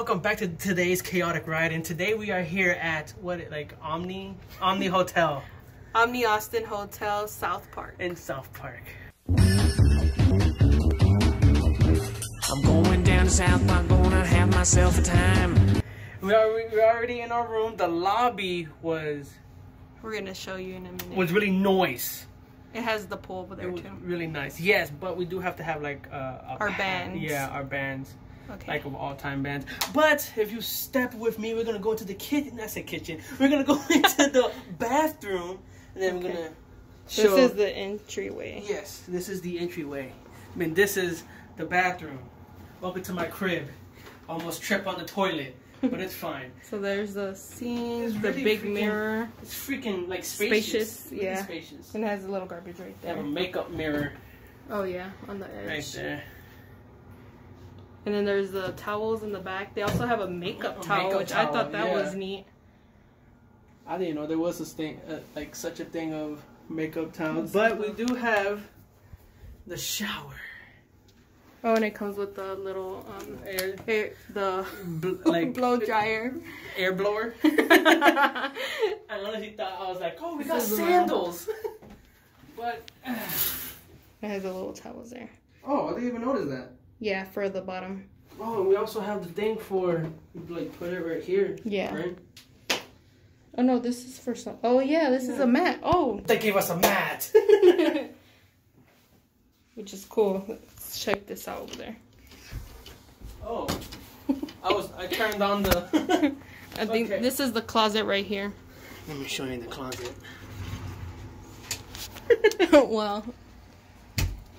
welcome back to today's chaotic ride. And today we are here at what, like Omni, Omni Hotel Omni Austin Hotel, Southpark. in Southpark. I'm going down to South Park, gonna have myself a time. We are we're already in our room. The lobby was We're gonna show you in a minute. It was really nice. it has the pool over there It was too. really nice. Yes, but we do have to have like uh, a Our pad- bands. Yeah, our bands. Okay. like of all time bands. But if you step with me, we're gonna go into the kitchen. I said kitchen. We're gonna go into the bathroom, and then we're gonna Show. this is the entryway. yes, this is the entryway. I mean, this is the bathroom. Welcome to my crib. Almost trip on the toilet, but it's fine. So there's the scene, It's the big freaking- mirror, It's freaking like spacious. Spacious, Really yeah. spacious. and it has a little garbage right there. They have a makeup mirror Oh yeah, on the edge. right there. And then there's the towels in the back. They also have a makeup A towel, makeup which I thought that yeah. was neat. I didn't know there was a thing, uh, like such a thing of makeup towels, but we do have the shower. Oh, and it comes with the little um, Air, hair, the bl- like blow dryer. air blower. I honestly thought I was like, oh, we got This is sandals. but It has the little towels there. oh, I didn't even notice that. Yeah, for the bottom. Oh, and we also have the thing for like put it right here. Yeah. Right. Oh no, this is for some. Oh yeah, this is a mat. Oh, They gave us a mat. which is cool. Let's check this out over there. oh, I was I turned on the. I think Okay. this is the closet right here. Let me show you in the closet. well,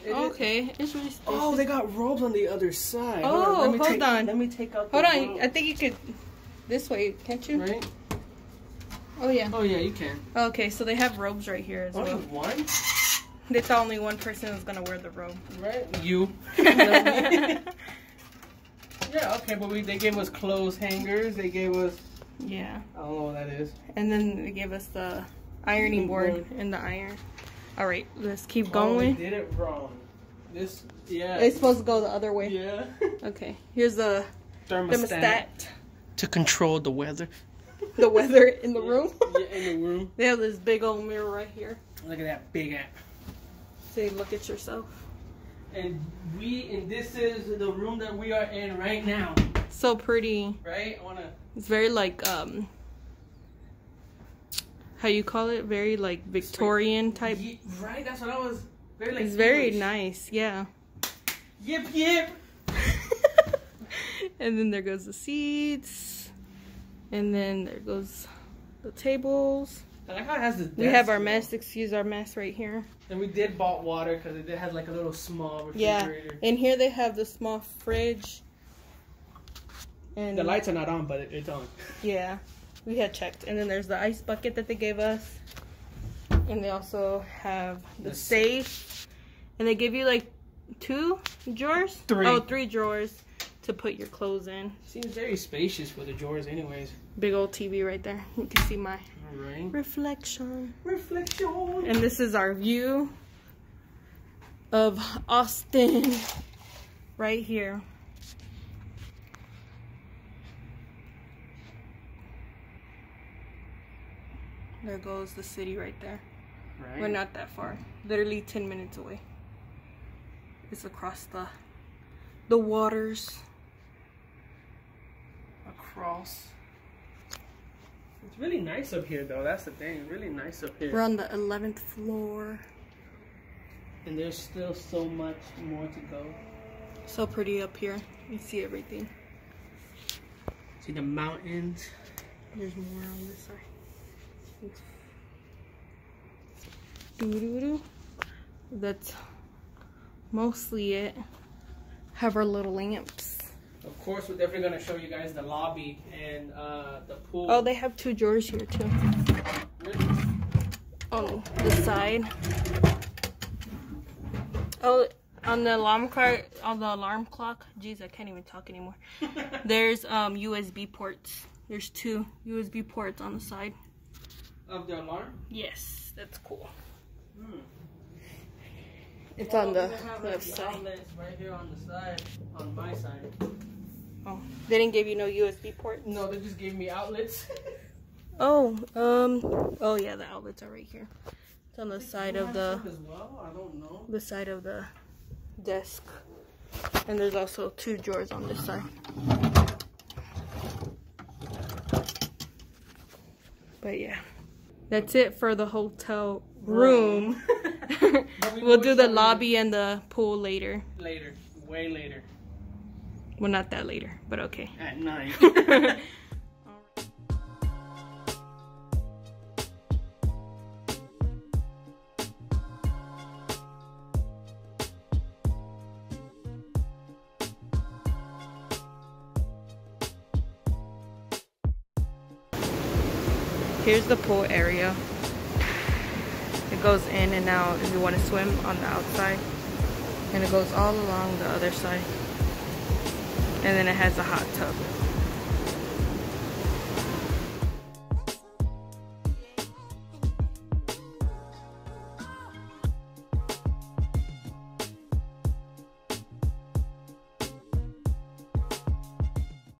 It is- okay, it's really. Spacious. Oh, they got robes on the other side. Oh, let me hold take, on. Let me take out. The Hold on, robe. I think you could. This way, can't you? Right? Oh yeah. Oh yeah, you can. Okay, so they have robes right here as Only well. one, They thought only one person was gonna wear the robe. right? You. yeah, okay, but we they gave us clothes hangers. They gave us yeah, I don't know what that is. and then they gave us the ironing board Board. and the iron. All right, let's keep Oh, we going. did it wrong. This yeah. It's supposed to go the other way. yeah. Okay, here's the thermostat. to control the weather. The weather in the room. yeah, in the room. they have this big old mirror right here. Look at that big app. Say, look at yourself. And we and this is the room that we are in right now. So pretty. Right? I wanna It's very like um. How you call it? Very like Victorian type. Ye- right? That's what I was very like It's very English. nice. Yeah. Yip yip. and then there goes the seats. And then there goes the tables. I like how it has the We have our though. mess. Excuse our mess right here. And we did bought water because it did have like a little small refrigerator. Yeah. And here they have the small fridge. And The lights are not on, but it, it's on. Yeah, we had checked. And then there's the ice bucket that they gave us. And they also have the safe. And they give you like two drawers? Three. Oh, three drawers to put your clothes in. Seems very spacious for the drawers, anyways. Big old TV right there. You can see my right. reflection. Reflection. And this is our view of Austin right here. There goes the city right there. Right. We're not that far. Literally 10 minutes away. It's across the the waters. across. It's really nice up here, though. That's the thing. Really nice up here. We're on the 11th floor. And there's still so much more to go. So pretty up here. You see everything. See the mountains. There's more on this side. That's mostly it. Have our little lamps. Of course, we're definitely gonna show you guys the lobby and uh, the pool. Oh, they have two drawers here too. On the side. Oh, on the alarm clock. On the alarm clock. Jeez, I can't even talk anymore. There's um USB ports. There's two USB ports on the side. Of the alarm. Yes, that's cool. Hmm. It's on the They have, like, left side. right here on the side, on my side. Oh, they didn't give you no USB port. No, they just gave me outlets. Oh, um, oh yeah, the outlets are right here. It's on the side of the As well, I don't know. the side of the desk, and there's also two drawers on this side. But yeah, that's it for the hotel room. we'll do the lobby and the pool later. Later, way later, Well, not that later, but okay. at night. Here's the pool area. It goes in and out if you want to swim on the outside. And it goes all along the other side. And then it has a hot tub.